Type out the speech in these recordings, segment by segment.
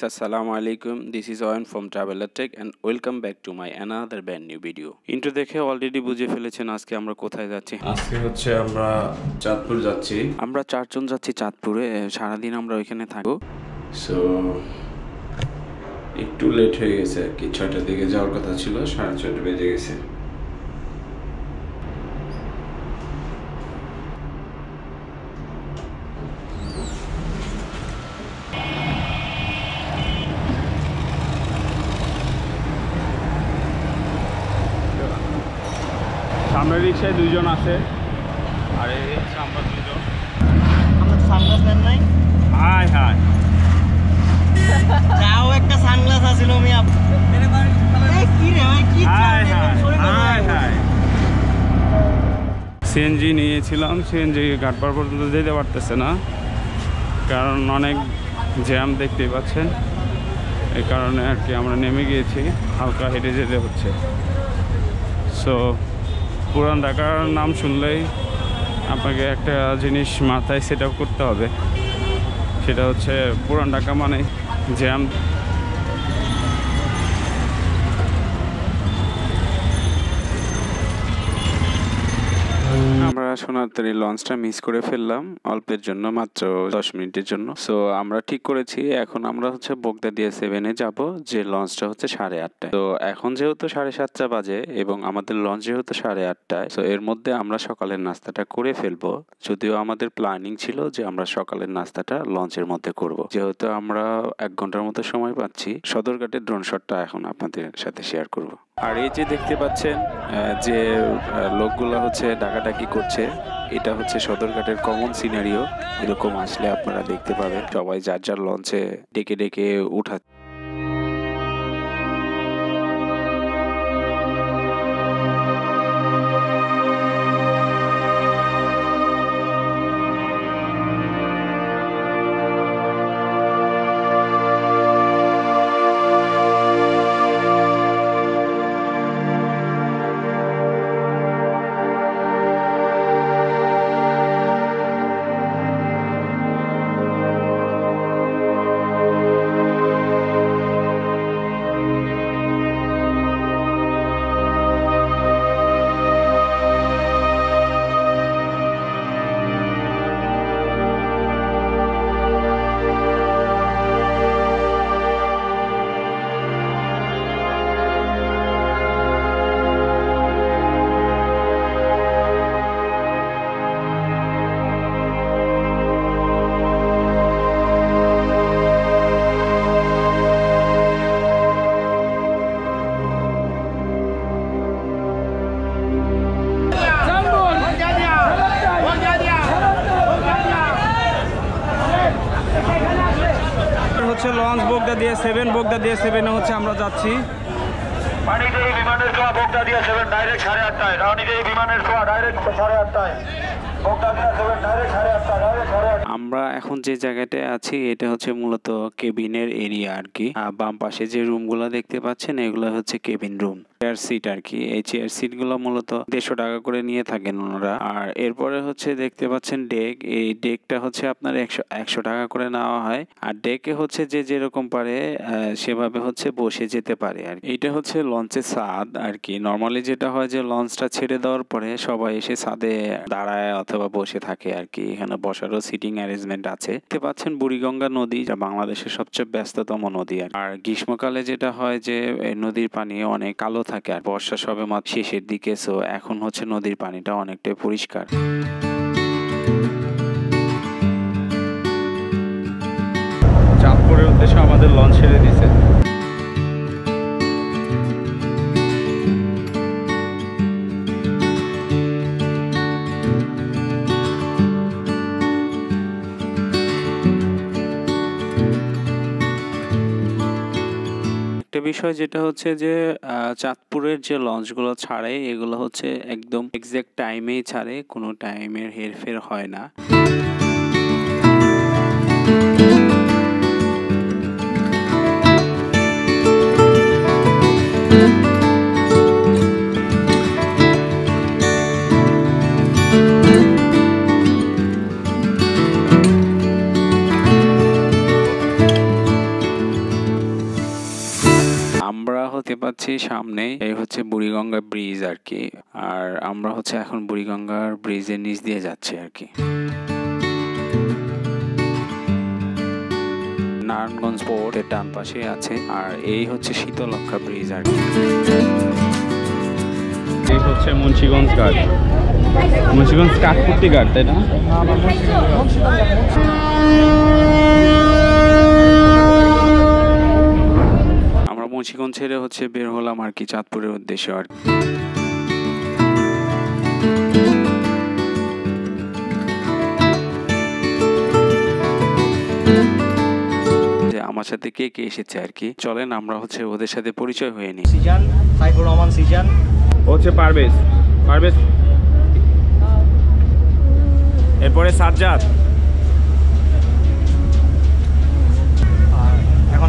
guys, assalamu alaikum. This is Owen from Traveler Tech and welcome back to my another brand new video. Intro দেখে already বুঝে ফেলেছেন আজকে আমরা কোথায় যাচ্ছি আজকে হচ্ছে আমরা চাঁদপুর যাচ্ছি আমরা চারজন যাচ্ছি চাঁদপুরে সারাদিন আমরা ওইখানে থাকব সো একটু লেট হয়ে গেছে আর কি ছয়টার দিকে যাওয়ার কথা ছিল সাড়ে ছয়টা বেজে গেছে সামনের রিক্সায় দুইজন আছে। আর এই হচ্ছে আমরা দুজন। আমরা সানগ্লাস নেন নাই। হাই হাই যাও একটা সানগ্লাস আছিল আমি আপ এই কি রে ভাই কি হাই হাই একদম সরে গেল হাই সিএনজি নিয়েছিলাম সিএনজি ঘাটবার পর্যন্ত যেতে পারতেছে না। কারণ অনেক জ্যাম দেখতেই পাচ্ছেন। এই কারণে আর কি আমরা নেমে গিয়েছি হালকা হেঁটে যেতে হচ্ছে। সো পুরান ঢাকার নাম শুনলেই আপনাকে একটা জিনিস মাথায় সেট করতে হবে। সেটা হচ্ছে পুরান ঢাকা মানে জ্যাম। সোনারতরি লঞ্চটা মিস করে ফেললাম, অল্পের জন্য মাত্র দশ মিনিটের জন্য। সো আমরা ঠিক করেছি, এখন আমরা হচ্ছে বোগদা দিয়ে সেভেনে যাব, যে লঞ্চটা হচ্ছে সাড়ে আটটায়। তো এখন যেহেতু সাড়ে সাতটা বাজে এবং আমাদের লঞ্চ যেহেতু সাড়ে আটটায় সো এর মধ্যে আমরা সকালের নাস্তাটা করে ফেলব। যদিও আমাদের প্ল্যানিং ছিল যে আমরা সকালের নাস্তাটা লঞ্চের মধ্যে করব। যেহেতু আমরা এক ঘণ্টার মতো সময় পাচ্ছি, সদরঘাটের ড্রোন শটটা এখন আপনাদের সাথে শেয়ার করব। আর এই যে দেখতে পাচ্ছেন যে লোকগুলো হচ্ছে ডাকাডাকি করছে, এটা হচ্ছে সদরঘাটের কমন সিনারিও এরকম আসলে আপনারা দেখতে পাবেন। সবাই যার যার লঞ্চে ডেকে ডেকে উঠা বোগদা দিয়ে সেভেন বোগদা দিয়ে সেভেনে হচ্ছে আমরা যাচ্ছি। রানীদেবী বিমানের ছোঁয়া বোগদা দিয়ে সেভেন ডাইরেক্ট সাড়ে আটটায়। রানীদেবী বিমানের ছোঁয়া ডাইরেক্ট সাড়ে আটটায়। আমরা এখন যে জায়গাটায় আছি এটা হচ্ছে মূলত কেবিনের এরিয়া আর কি। আর বাম পাশে যে রুমগুলো দেখতে পাচ্ছেন এগুলো হচ্ছে কেবিন রুম চেয়ার সিট আর কি এই চেয়ার সিটগুলো মূলত দেড়শো টাকা করে নিয়ে থাকেন ওনারা। আর এরপরে হচ্ছে দেখতে পাচ্ছেন ডেক এই ডেকটা হচ্ছে আপনার একশো একশো টাকা করে নেওয়া হয়। আর ডেকে হচ্ছে যে যেরকম পারে সেভাবে হচ্ছে বসে যেতে পারে আর এইটা হচ্ছে লঞ্চের ছাদ আর কি নর্মালি যেটা হয় যে লঞ্চটা ছেড়ে দেওয়ার পরে সবাই এসে ছাদে দাঁড়ায় অথবা বসে থাকে আর কি এখানে বসারও সিটিং অ্যারেঞ্জমেন্ট আছে। দেখতে পাচ্ছেন বুড়িগঙ্গা নদী, যা বাংলাদেশের সবচেয়ে ব্যস্ততম নদী আর গ্রীষ্মকালে যেটা হয় যে নদীর পানি অনেক কালো থাকে আর বর্ষা সবে মাত্র শেষের দিকে সো এখন হচ্ছে নদীর পানিটা অনেকটাই পরিষ্কার। চাঁদপুরের উদ্দেশ্যে আমাদের লঞ্চ ছেড়ে দিছে বিষয় যেটা হচ্ছে যে চাঁদপুরের যে লঞ্চগুলো ছাড়ে, এগুলো হচ্ছে একদম এক্সাক্ট টাইমেই ছাড়ে, কোনো টাইমের হেরফের হয় না। সামনে এই হচ্ছে বুড়িগঙ্গা ব্রিজ আর কি আর আমরা হচ্ছে এখন বুড়িগঙ্গার ব্রিজের নিচ দিয়ে যাচ্ছি আর কি নারায়ণগঞ্জ পোর্টের ডান পাশে আছে আর এই হচ্ছে শীতলক্ষা ব্রিজ আর কি এই হচ্ছে মুন্সিগঞ্জ ঘাট। মুন্সিগঞ্জ কাঠপুর্তি ঘাট তাই না আমরা মুন্সিগঞ্জ ছেড়ে হচ্ছে বের হলাম আর কি চাঁদপুরের উদ্দেশ্যে আর কি। আমার সাথে কে কে এসেছে আর কি। চলেন আমরা হচ্ছে ওদের সাথে পরিচয় হয়ে নিই। সিজান সাইফুর রহমান সিজান। হচ্ছে পারভেজ। পারভেজ। এরপরে সাজ্জাদ।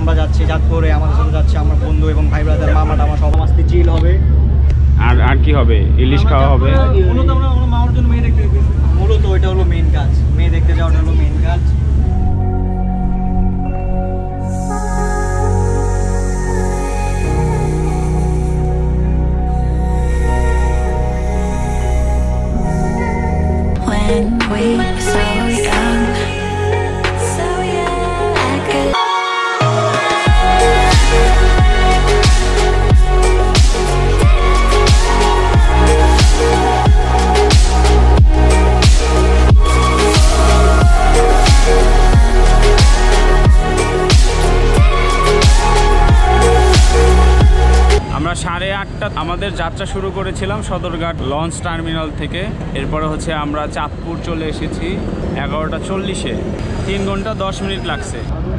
আমরা যাচ্ছি চাঁদপুরে আমাদের সাথে যাচ্ছে আমার বন্ধু এবং ভাই ব্রাদার মামা টামা সব মাস্তি চিল হবে। আর আর কি হবে? ইলিশ খাওয়া হবে? মূলত আমরা আমরা মামার জন্য মেয়ে দেখতে মূলত ওইটা হলো মেইন কাজ। মেয়ে দেখতে যাওয়াটা হলো মেইন কাজ। আটটা আমাদের যাত্রা শুরু করেছিলাম সদরঘাট লঞ্চ টার্মিনাল থেকে। এরপরে হচ্ছে আমরা চাঁদপুর চলে এসেছি এগারোটা চল্লিশে। তিন ঘণ্টা দশ মিনিট লাগছে। চাঁদপুর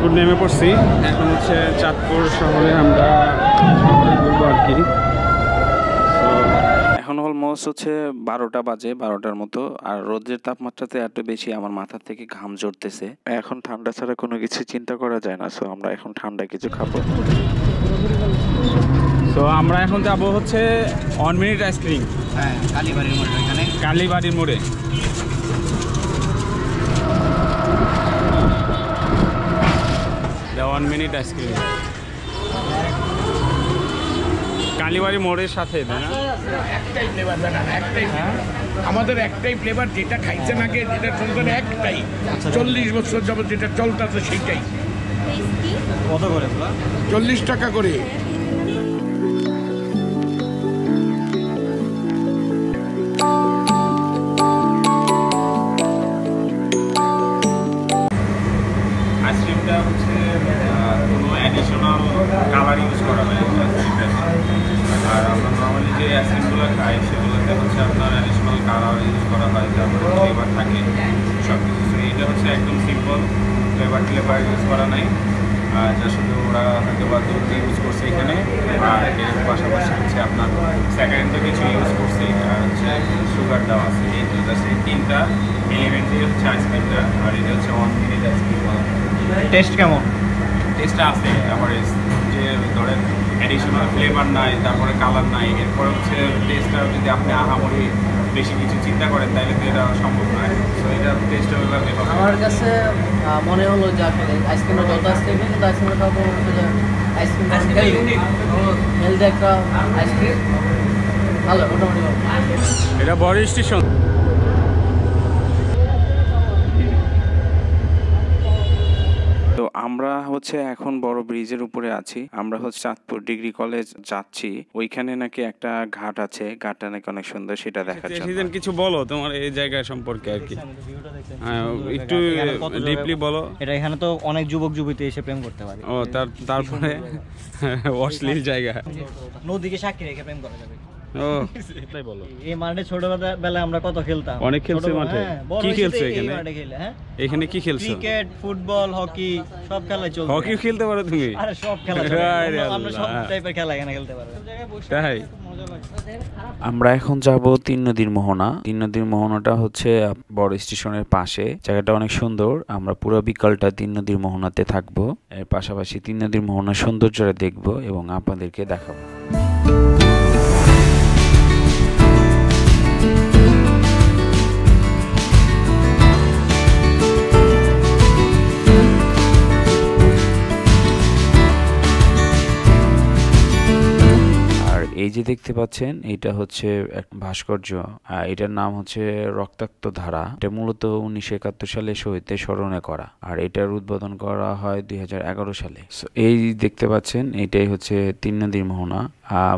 চাঁদপুর নেমে পড়ছি। এখন হচ্ছে চাঁদপুর শহরে আমরা শহরে ঘুরবো আর কি। এখন অলমোস্ট হচ্ছে বারোটা বাজে বারোটার মতো। আর রোদের তাপমাত্রাতে এত বেশি আমার মাথা থেকে ঘাম ঝরতেছে। এখন ঠান্ডা ছাড়া কোনো কিছু চিন্তা করা যায় না। সো আমরা এখন ঠান্ডা কিছু খাব। সো আমরা এখন যাব হচ্ছে অন মিনিট আইসক্রিম হ্যাঁ কালীবাড়ির মোড়ে এখানে কালীবাড়ির মোড়ে। ওয়ান মিনিট আইসক্রিম কালীবাড়ি মোড়ের সাথে তাই না? একটাই ফ্লেভার দাদা একটাই। না আমাদের একটাই ফ্লেভার যেটা খাইছে না কে যেটা চলতেন একটাই। চল্লিশ বছর যাবত যেটা চলতে সেইটাই। কত করে চল্লিশ টাকা করে। হয়তো বা দুধ ইউজ করছে এখানে আর এর পাশাপাশি হচ্ছে আপনার স্যাকারিন তো কিছু ইউজ করছে আর হচ্ছে সুগার দেওয়া আছে। এই দুটা সেই তিনটা এলিমেন্ট দিয়ে হচ্ছে আইসক্রিমটা আর এটা হচ্ছে ওয়ান মিনিট আইসক্রিম টেস্ট কেমন? টেস্টটা আছে আমার যে ধরেন অ্যাডিশনাল ফ্লেভার নাই তারপরে কালার নাই এরপর হচ্ছে টেস্টটা যদি আপনি আহামরি বেশি কিছু চিন্তা করেন তাহলে তো এটা সম্ভব নয়। সো এটা টেস্ট হলে আপনি পাবেন। আমার কাছে মনে হলো যে আসলে আইসক্রিমটা যত আইসক্রিম কিন্তু আইসক্রিমটা খাব হচ্ছে যে আইসক্রিম হেলদি একটা আইসক্রিম ভালো মোটামুটি ভালো। এটা বড় স্টেশন আমরা হচ্ছে এখন বড় ব্রিজের উপরে আছি। আমরা হচ্ছে চাঁদপুর ডিগ্রি কলেজ যাচ্ছি। ওইখানে নাকি একটা ঘাট আছে। ঘাটটা নাকি অনেক সুন্দর সেটা দেখার জন্য। কিছু বলো তোমার এই জায়গা সম্পর্কে আর কি। হ্যাঁ, একটু ডিপলি বলো। এটা এখানে তো অনেক যুবক যুবতী এসে প্রেম করতে পারে। ও তার তারপরে অশ্লীল জায়গা। নদীকে সাক্ষী রেখে প্রেম করা যাবে। এই মাঠে ছোটবেলায় আমরা কত খেলতাম। অনেক খেলছে মাঠে? হ্যাঁ, কি খেলছো এখানে? হ্যাঁ? এখানে কি খেলছো? ক্রিকেট ফুটবল হকি সব চলছে। হকি খেলতে পারো তুমি? আরে সব খেলা আমরা- আমরা সব টাইপের খেলা এখানে খেলতে পারব। তাই? আমরা এখন যাব তিন নদীর মোহনা। তিন নদীর মোহনাটা হচ্ছে বড় স্টেশনের পাশে। জায়গাটা অনেক সুন্দর। আমরা পুরো বিকালটা তিন নদীর মোহনাতে থাকব। এর পাশাপাশি তিন নদীর মোহনার সৌন্দর্যটা দেখব এবং আপনাদেরকে দেখাবো। যে দেখতে পাচ্ছেন, এটা হচ্ছে এক ভাস্কর্য। এটার নাম হচ্ছে রক্তাক্ত ধারা। এটা মূলত উনিশশো একাত্তর সালে শহীদদের স্মরণে করা, আর এটার উদ্বোধন করা হয় দুই হাজার এগারো সালে। এই দেখতে পাচ্ছেন, এটাই হচ্ছে তিন নদীর মোহনা।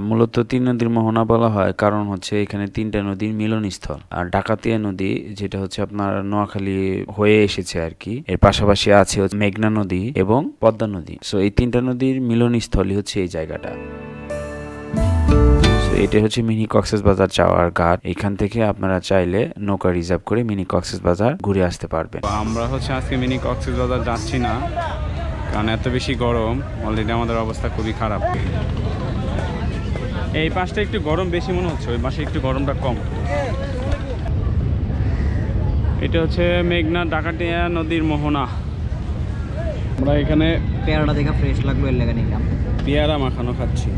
মূলত তিন নদীর মোহনা বলা হয়, কারণ হচ্ছে এখানে তিনটা নদীর মিলনস্থল। আর ডাকাতিয়া নদী, যেটা হচ্ছে আপনার নোয়াখালী হয়ে এসেছে আর কি এর পাশাপাশি আছে মেঘনা নদী এবং পদ্মা নদী। সো এই তিনটা নদীর মিলনস্থলই হচ্ছে এই জায়গাটা। So, এটা হচ্ছে মিনি কক্সেস বাজার যাওয়ার ঘাট। এখান থেকে আপনারা চাইলে নৌকা রিজার্ভ করে মিনি কক্সেস বাজার ঘুরে আসতে পারবেন। আমরা হচ্ছে আজকে মিনি কক্সেস বাজার যাচ্ছি না কারণ এত বেশি গরম অলরেডি আমাদের অবস্থা খুবই খারাপ। এই পাশটা একটু গরম বেশি মনে হচ্ছে ওই পাশে একটু গরমটা কম। এটা হচ্ছে মেঘনা ডাকাতিয়া নদীর মোহনা। আমরা এখানে পেয়ারাটা দেখে ফ্রেশ লাগবে এর লেগে নিলাম। পেয়ারা মাখানো খাচ্ছি।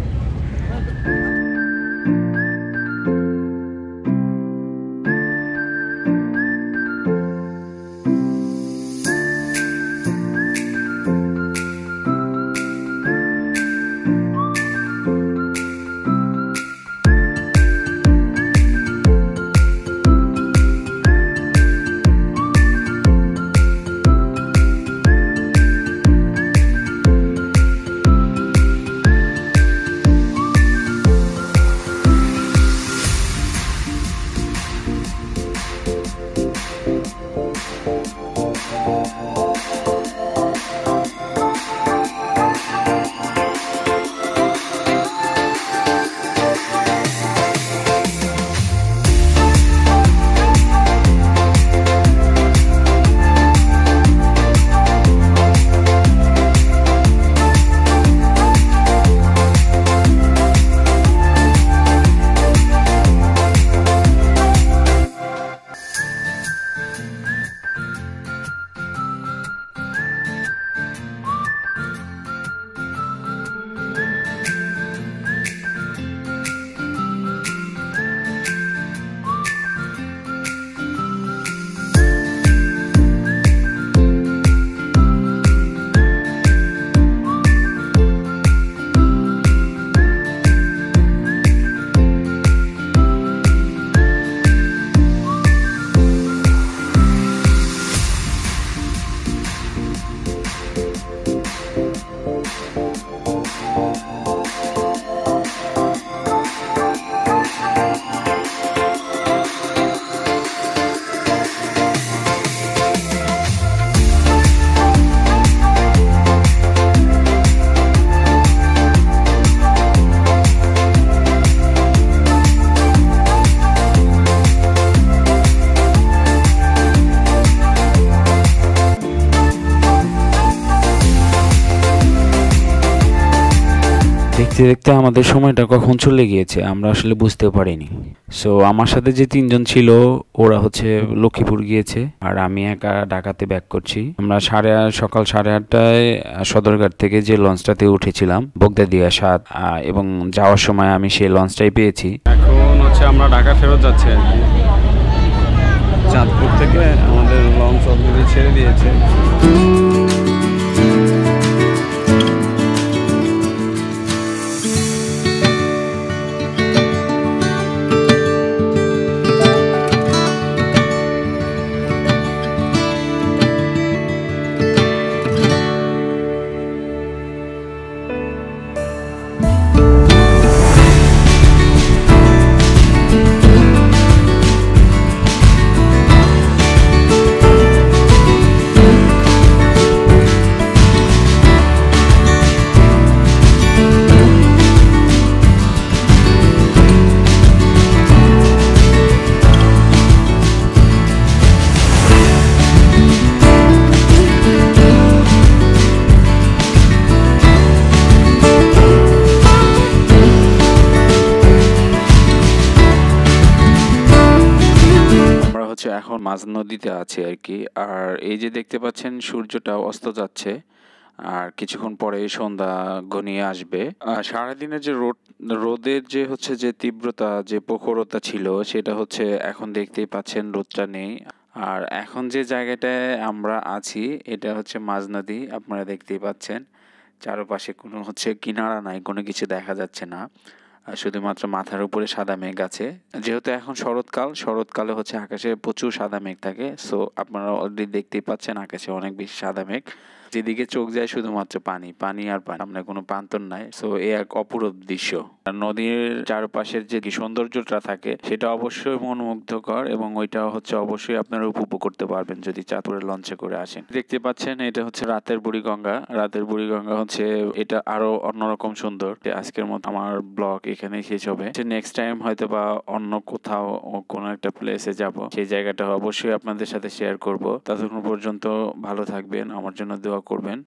দেখতে দেখতে আমাদের সময়টা কখন চলে গিয়েছে, আমরা আসলে বুঝতে পারিনি। সো আমার সাথে যে তিনজন ছিল, ওরা হচ্ছে লক্ষ্মীপুর গিয়েছে, আর আমি একা ঢাকাতে ব্যাক করছি। আমরা সাড়ে সকাল সাড়ে আটটায় সদরঘাট থেকে যে লঞ্চটাতে উঠেছিলাম, বগদাদিয়া সাত এবং যাওয়ার সময় আমি সেই লঞ্চটাই পেয়েছি। এখন হচ্ছে আমরা ঢাকা ফেরত যাচ্ছি। চাঁদপুর থেকে আমাদের লঞ্চ অলরেডি ছেড়ে দিয়েছে। মাঝ নদীতে আছি আর কি। আর এই যে দেখতে পাচ্ছেন, সূর্যটা অস্ত যাচ্ছে। আর কিছুক্ষণ পরে সন্ধ্যা ঘনিয়ে আসবে। সারাদিনের যে রোদ, রোদের যে হচ্ছে যে তীব্রতা, যে প্রখরতা ছিল, সেটা হচ্ছে এখন দেখতেই পাচ্ছেন রোদটা নেই। আর এখন যে জায়গাটায় আমরা আছি, এটা হচ্ছে মাঝ নদী আপনারা দেখতেই পাচ্ছেন, চারপাশে কোনো হচ্ছে কিনারা নাই, কোনো কিছু দেখা যাচ্ছে না। শুধুমাত্র মাথার উপরে সাদা মেঘ আছে। যেহেতু এখন শরৎকাল, শরৎকালে হচ্ছে আকাশে প্রচুর সাদা মেঘ থাকে। সো আপনারা অলরেডি দেখতেই পাচ্ছেন আকাশে অনেক বেশি সাদা মেঘ। যেদিকে চোখ যায় শুধুমাত্র পানি পানি আর পানি। সামনে কোনো প্রান্তর নাই। সো এ এক অপূরব দৃশ্য। নদীর চারপাশের যে সৌন্দর্যটা থাকে, সেটা অবশ্যই মনোমুগ্ধকর এবং ওইটা হচ্ছে অবশ্যই আপনারা উপভোগ করতে পারবেন যদি চাঁদপুরে লঞ্চে করে আসেন। দেখতে পাচ্ছেন এটা হচ্ছে রাতের বুড়িগঙ্গা। রাতের বুড়িগঙ্গা হচ্ছে, এটা আরও অন্যরকম সুন্দর। আজকের মতো আমার ব্লগ এখানেই শেষ হবে। নেক্সট টাইম হয়তো বা অন্য কোথাও কোনো একটা প্লেসে যাব। সেই জায়গাটা অবশ্যই আপনাদের সাথে শেয়ার করব। ততক্ষণ পর্যন্ত ভালো থাকবেন, আমার জন্য দোয়া করবেন।